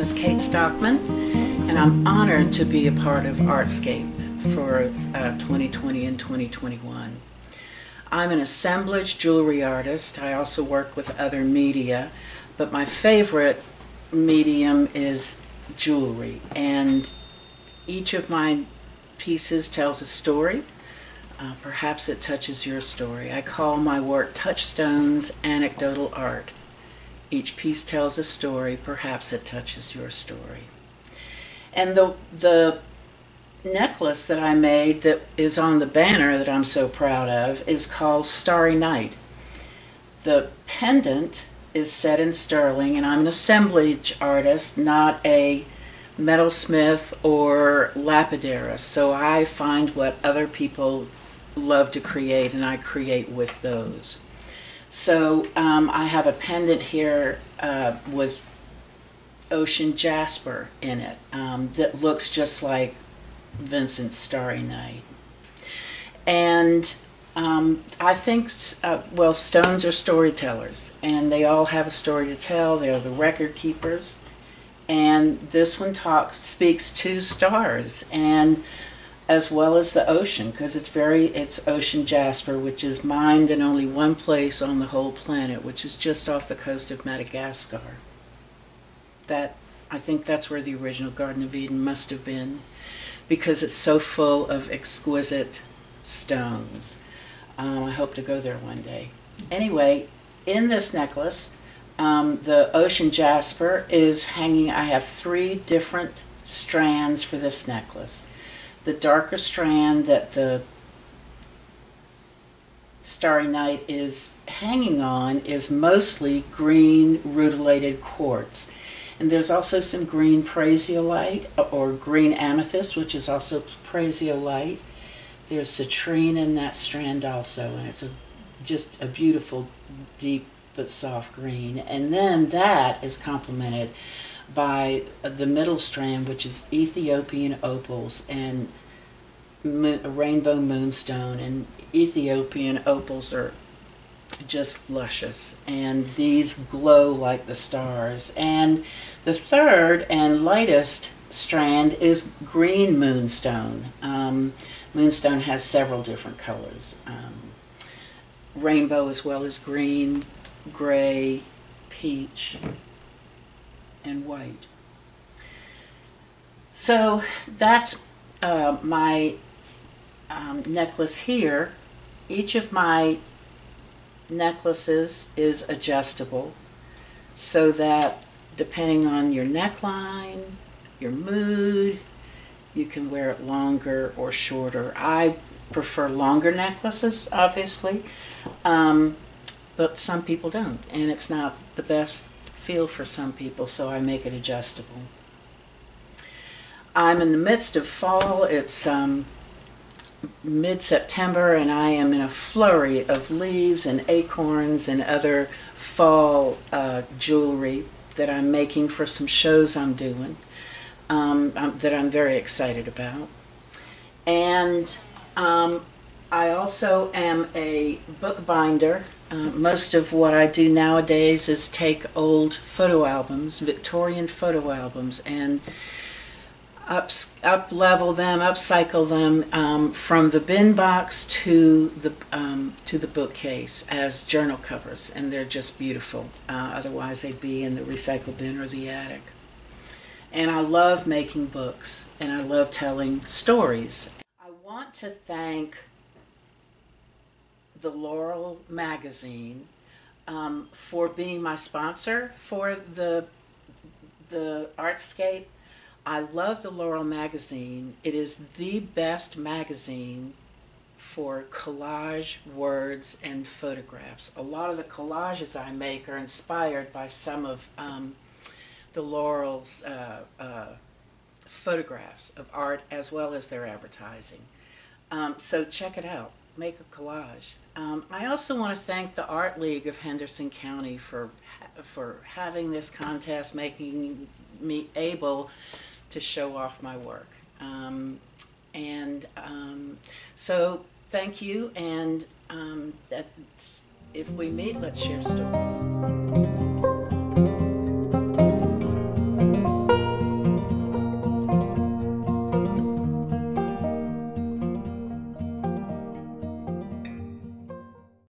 is Kate Stockman, and I'm honored to be a part of Artscape for uh, 2020 and 2021. I'm an assemblage jewelry artist. I also work with other media, but my favorite medium is jewelry, and each of my pieces tells a story. Uh, perhaps it touches your story. I call my work Touchstones Anecdotal Art. Each piece tells a story, perhaps it touches your story. And the, the necklace that I made that is on the banner that I'm so proud of is called Starry Night. The pendant is set in sterling, and I'm an assemblage artist, not a metalsmith or lapidarist. So I find what other people love to create, and I create with those. So um, I have a pendant here uh, with ocean jasper in it um, that looks just like Vincent's Starry Night. And um, I think, uh, well, stones are storytellers, and they all have a story to tell. They're the record keepers. And this one talks, speaks to stars. And as well as the ocean because it's very it's ocean jasper which is mined in only one place on the whole planet which is just off the coast of madagascar. That i think that's where the original garden of eden must have been because it's so full of exquisite stones. Um, i hope to go there one day. Anyway in this necklace um, the ocean jasper is hanging i have three different strands for this necklace the darker strand that the Starry Night is hanging on is mostly green rutilated quartz. And there's also some green prasiolite uh, or green amethyst, which is also prasiolite. There's citrine in that strand also, and it's a just a beautiful, deep but soft green. And then that is complemented by the middle strand, which is Ethiopian opals and rainbow moonstone. And Ethiopian opals are just luscious, and these glow like the stars. And the third and lightest strand is green moonstone. Um, moonstone has several different colors. Um, rainbow as well as green, gray, peach, and white. So that's uh, my um, necklace here. Each of my necklaces is adjustable so that depending on your neckline, your mood, you can wear it longer or shorter. I prefer longer necklaces, obviously, um, but some people don't, and it's not the best feel for some people, so I make it adjustable. I'm in the midst of fall. It's um, mid-September and I am in a flurry of leaves and acorns and other fall uh, jewelry that I'm making for some shows I'm doing um, um, that I'm very excited about. And um, I also am a bookbinder uh, most of what I do nowadays is take old photo albums, Victorian photo albums, and up, up level them, upcycle them um, from the bin box to the um, to the bookcase as journal covers, and they're just beautiful. Uh, otherwise, they'd be in the recycle bin or the attic. And I love making books, and I love telling stories. I want to thank the Laurel magazine um, for being my sponsor for the the Artscape. I love the Laurel magazine. It is the best magazine for collage words and photographs. A lot of the collages I make are inspired by some of um, the Laurel's uh, uh, photographs of art as well as their advertising. Um, so check it out. Make a collage. Um, I also want to thank the Art League of Henderson County for for having this contest, making me able to show off my work. Um, and um, so, thank you. And um, if we meet, let's share stories.